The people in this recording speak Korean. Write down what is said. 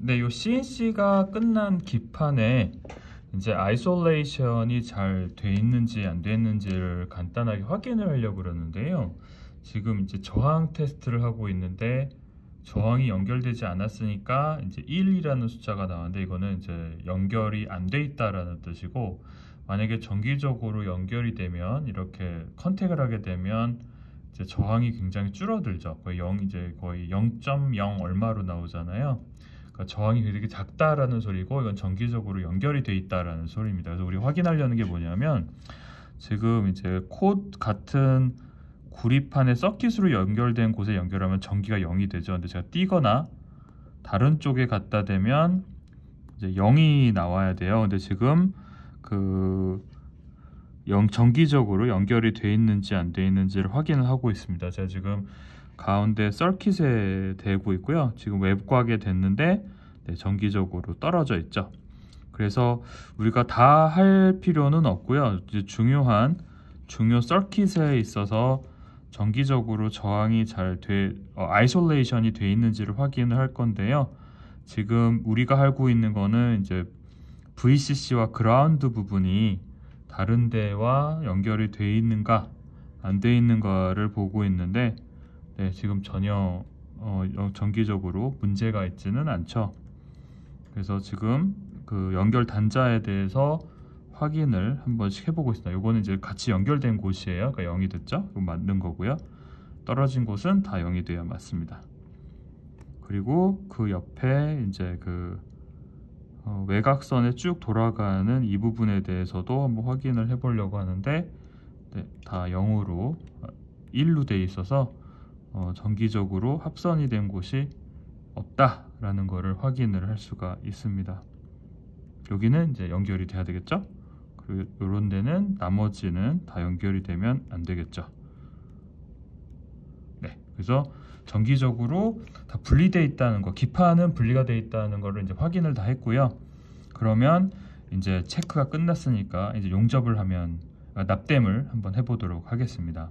네, 요 CNC가 끝난 기판에 이제 isolation이 잘 돼 있는지 안 돼 있는지를 간단하게 확인을 하려고 그러는데요. 지금 이제 저항 테스트를 하고 있는데 저항이 연결되지 않았으니까 이제 1이라는 숫자가 나왔는데 이거는 이제 연결이 안 돼 있다라는 뜻이고 만약에 전기적으로 연결이 되면 이렇게 contact을 하게 되면 이제 저항이 굉장히 줄어들죠. 거의 0 이제 거의 0.0 얼마로 나오잖아요. 그러니까 저항이 되게 작다라는 소리고 이건 정기적으로 연결이 돼 있다라는 소리입니다. 그래서 우리 확인하려는 게 뭐냐면 지금 이제 코 같은 구리판에 서킷으로 연결된 곳에 연결하면 전기가 0이 되죠. 근데 제가 띄거나 다른 쪽에 갖다 대면 이제 0이 나와야 돼요. 근데 지금 그 영, 정기적으로 연결이 돼 있는지 안 돼 있는지를 확인을 하고 있습니다. 제가 지금 가운데 서킷에 대고 있고요. 지금 외곽에 댔는데 네, 전기적으로 떨어져 있죠. 그래서 우리가 다 할 필요는 없고요. 중요한 중요 서킷에 있어서 전기적으로 저항이 잘 돼, 어, isolation이 돼 있는지를 확인을 할 건데요. 지금 우리가 알고 있는 거는 이제 VCC와 ground 부분이 다른 데와 연결이 돼 있는가 안 돼 있는가를 보고 있는데 네, 지금 전혀 어, 정기적으로 문제가 있지는 않죠. 그래서 지금 그 연결 단자에 대해서 확인을 한 번씩 해보고 있습니다. 이거는 이제 같이 연결된 곳이에요. 그러니까 0이 됐죠? 이거 맞는 거고요. 떨어진 곳은 다 0이 돼야 맞습니다. 그리고 그 옆에 이제 그 어, 외곽선에 쭉 돌아가는 이 부분에 대해서도 한번 확인을 해 보려고 하는데 네, 다 0으로 1로 돼 있어서 어, 정기적으로 합선이 된 곳이 없다라는 것을 확인을 할 수가 있습니다. 여기는 이제 연결이 돼야 되겠죠? 그리고 이런 데는 나머지는 다 연결이 되면 안 되겠죠. 네, 그래서 정기적으로 다 분리되어 있다는 거, 기판은 분리가 되어 있다는 것을 이제 확인을 다 했고요. 그러면 이제 체크가 끝났으니까 이제 용접을 하면 납땜을 한번 해보도록 하겠습니다.